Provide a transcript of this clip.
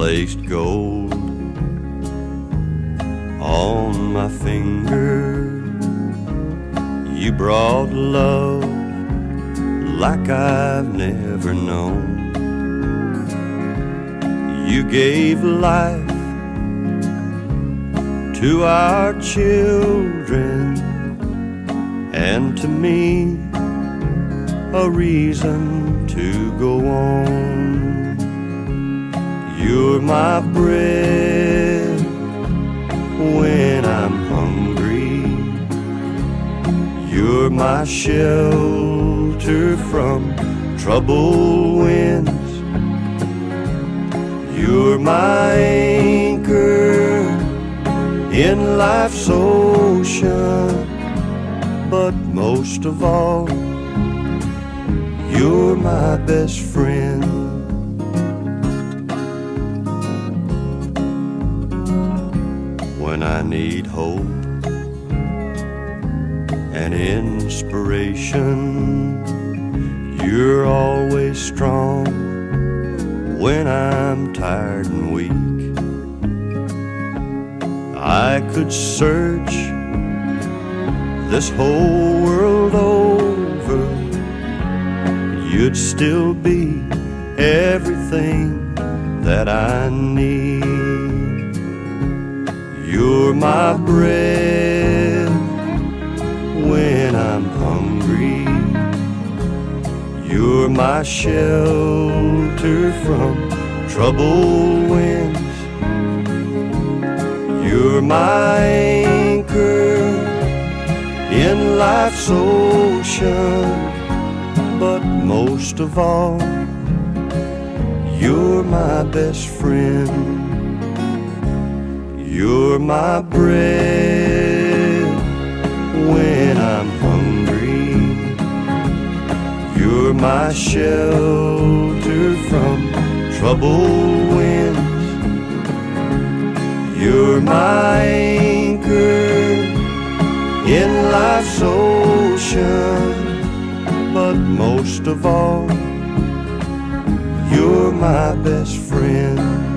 placed gold on my finger. You brought love like I've never known. You gave life to our children and to me a reason to go on. My bread when I'm hungry. You're my shelter from troubled winds. You're my anchor in life's ocean. But most of all, you're my best friend. I need hope and inspiration, you're always strong when I'm tired and weak. I could search this whole world over, you'd still be everything that I need. My bread when I'm hungry. You're my shelter from troubled winds. You're my anchor in life's ocean. But most of all, you're my best friend. You're my bread when I'm hungry. You're my shelter from troubled winds. You're my anchor in life's ocean. But most of all, you're my best friend.